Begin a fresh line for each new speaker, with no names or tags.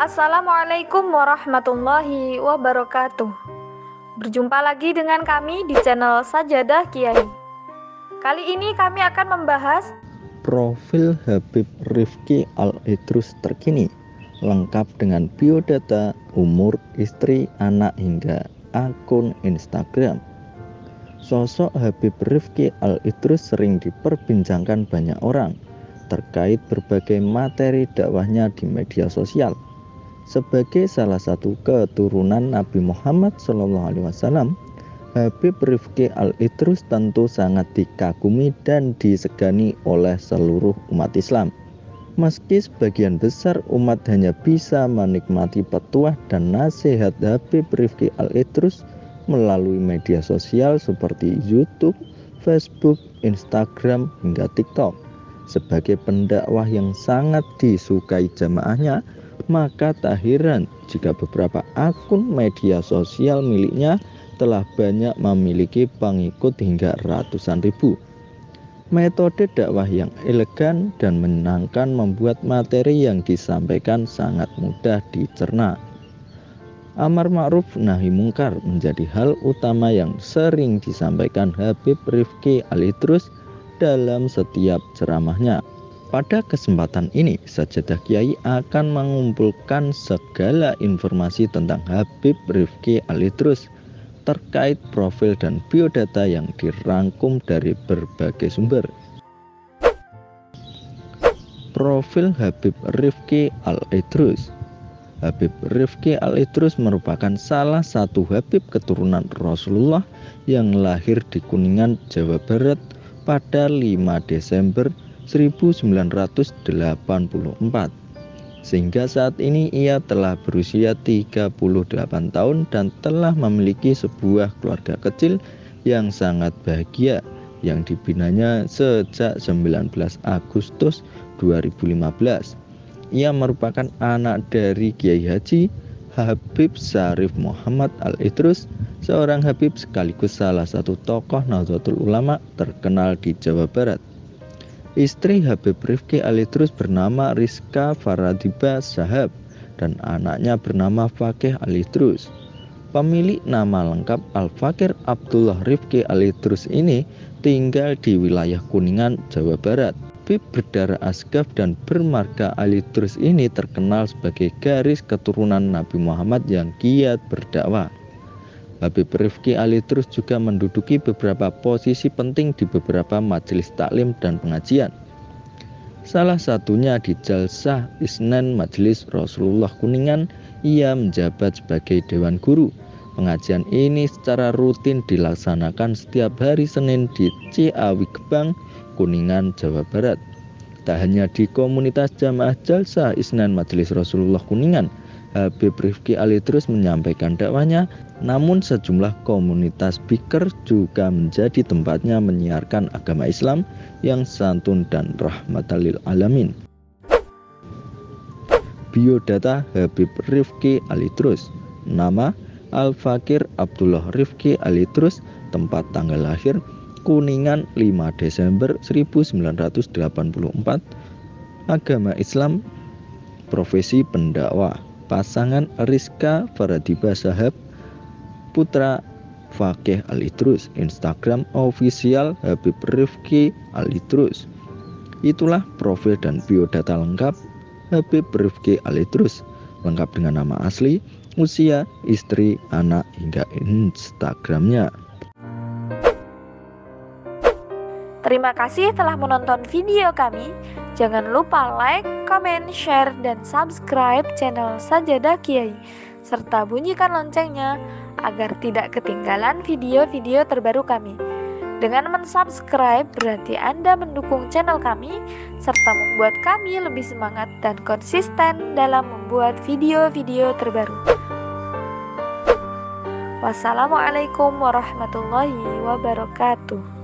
Assalamualaikum warahmatullahi wabarakatuh. Berjumpa lagi dengan kami di channel Sajadah Kiai. Kali ini kami akan membahas
profil Habib Rifki Al-Idrus terkini lengkap dengan biodata, umur, istri, anak hingga akun Instagram. Sosok Habib Rifki Al-Idrus sering diperbincangkan banyak orang terkait berbagai materi dakwahnya di media sosial sebagai salah satu keturunan Nabi Muhammad SAW, Habib Rifki Al-Idrus tentu sangat dikagumi dan disegani oleh seluruh umat Islam. Meski sebagian besar umat hanya bisa menikmati petuah dan nasihat Habib Rifki Al-Idrus melalui media sosial seperti YouTube, Facebook, Instagram, hingga TikTok. Sebagai pendakwah yang sangat disukai jamaahnya, maka tak heran jika beberapa akun media sosial miliknya telah banyak memiliki pengikut hingga ratusan ribu. Metode dakwah yang elegan dan menyenangkan membuat materi yang disampaikan sangat mudah dicerna. Amar ma'ruf nahi mungkar menjadi hal utama yang sering disampaikan Habib Rifki Alidrus dalam setiap ceramahnya. Pada kesempatan ini, Sajadah Kiai akan mengumpulkan segala informasi tentang Habib Rifki Alidrus terkait profil dan biodata yang dirangkum dari berbagai sumber. Profil Habib Rifki Al-Idrus Habib Rifki Al-Idrus merupakan salah satu Habib keturunan Rasulullah yang lahir di Kuningan, Jawa Barat pada 5 Desember 1984 sehingga saat ini ia telah berusia 38 tahun dan telah memiliki sebuah keluarga kecil yang sangat bahagia yang dibinanya sejak 19 Agustus 2015. Ia merupakan anak dari Kiai Haji Habib Syarif Muhammad Al-Idrus, seorang Habib sekaligus salah satu tokoh Nahdlatul Ulama terkenal di Jawa Barat. Istri Habib Rifki Alidrus bernama Rizka Faradiba Sahab dan anaknya bernama Fakih Alidrus. Pemilik nama lengkap Al-Fakir Abdullah Rifki Alidrus ini tinggal di wilayah Kuningan, Jawa Barat. Habib berdarah asgaf dan bermarga Alidrus ini terkenal sebagai garis keturunan Nabi Muhammad yang giat berdakwah. Habib Rifki Ali terus juga menduduki beberapa posisi penting di beberapa majelis taklim dan pengajian. Salah satunya di Jalsah Isnan Majelis Rasulullah Kuningan, ia menjabat sebagai Dewan Guru. Pengajian ini secara rutin dilaksanakan setiap hari Senin di Ciawi Gebang, Kuningan, Jawa Barat. Tak hanya di komunitas jamaah Jalsah Isnan Majelis Rasulullah Kuningan, Habib Rifki Ali terus menyampaikan dakwahnya, namun sejumlah komunitas speaker juga menjadi tempatnya menyiarkan agama Islam yang santun dan rahmatalil alamin. Biodata Habib Rifki Ali Terus. Nama Al-Fakir Abdullah Rifki Ali Terus. Tempat tanggal lahir Kuningan 5 Desember 1984 Agama Islam Profesi pendakwah pasangan Rizka Faradiba Sahab Putra Fakih Alitrus Instagram official Habib Rifki Alitrus Itulah profil dan biodata lengkap Habib Rifki Alitrus lengkap dengan nama asli, usia, istri, anak, hingga Instagramnya.
Terima kasih telah menonton video kami. Jangan lupa like, comment, share, dan subscribe channel Sajadah Kiai serta bunyikan loncengnya agar tidak ketinggalan video-video terbaru kami. Dengan mensubscribe berarti Anda mendukung channel kami serta membuat kami lebih semangat dan konsisten dalam membuat video-video terbaru. Wassalamualaikum warahmatullahi wabarakatuh.